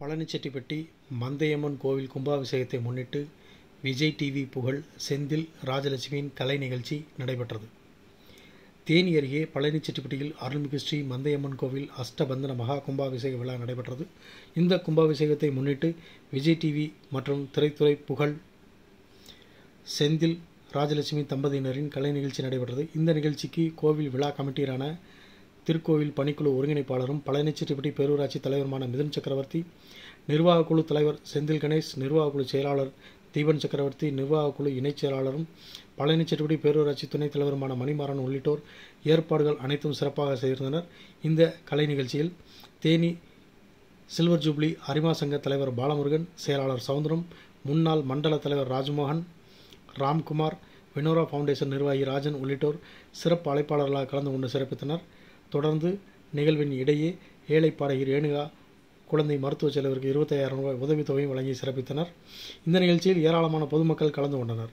பழனிச்செட்டிப்பட்டி மந்தையம்மன் கோவில் கும்பாபிஷேகத்தை முன்னிட்டு விஜய் டிவி புகழ் செந்தில் ராஜலட்சுமியின் கலை நிகழ்ச்சி நடைபெற்றது. தேனி அருகே பழனிச்செட்டிப்பட்டியில் அருள்மிகு ஸ்ரீ மந்தையம்மன் கோவில் அஷ்டபந்தன மகா கும்பாபிஷேக விழா நடைபெற்றது. இந்த கும்பாபிஷேகத்தை முன்னிட்டு விஜய் டிவி மற்றும் திரைத்துறை புகழ் செந்தில் ராஜலட்சுமி தம்பதியினரின் கலை நிகழ்ச்சி நடைபெற்றது. இந்த நிகழ்ச்சிக்கு கோவில் விழா கமிட்டியரான திருக்கோவில் பணிக்குழு ஒருங்கிணைப்பாளரும் பழனிச்சிட்டுப்பட்டி பேரூராட்சி தலைவருமான மிதுன் சக்கரவர்த்தி நிர்வாகக்குழு தலைவர் செந்தில் கணேஷ் நிர்வாகக்குழு செயலாளர் தீபன் சக்கரவர்த்தி நிர்வாகக்குழு இணைச் செயலாளரும் பழனிச்சிட்டுப்படி பேரூராட்சி துணைத் தலைவருமான மணிமாறன் உள்ளிட்டோர் ஏற்பாடுகள் அனைத்தும் சிறப்பாக செய்திருந்தனர். இந்த கலை நிகழ்ச்சியில் தேனி சில்வர் ஜூப்ளி அரிமா சங்க தலைவர் பாலமுருகன் செயலாளர் சவுந்தரம் முன்னாள் மண்டல தலைவர் ராஜ்மோகன் ராம்குமார் வினோரா ஃபவுண்டேஷன் நிர்வாகி ராஜன் உள்ளிட்டோர் சிறப்பு அழைப்பாளர்களாக கலந்து கொண்டு சிறப்பித்தனர். தொடர்ந்து நிகழ்வின் இடையே ஏழை ரேணுகா குழந்தை மருத்துவ செலவிற்கு இருபத்தையாயிரம் ரூபாய் உதவித்தொகையும் வழங்கி சிறப்பித்தனர். இந்த நிகழ்ச்சியில் ஏராளமான பொதுமக்கள் கலந்து கொண்டனர்.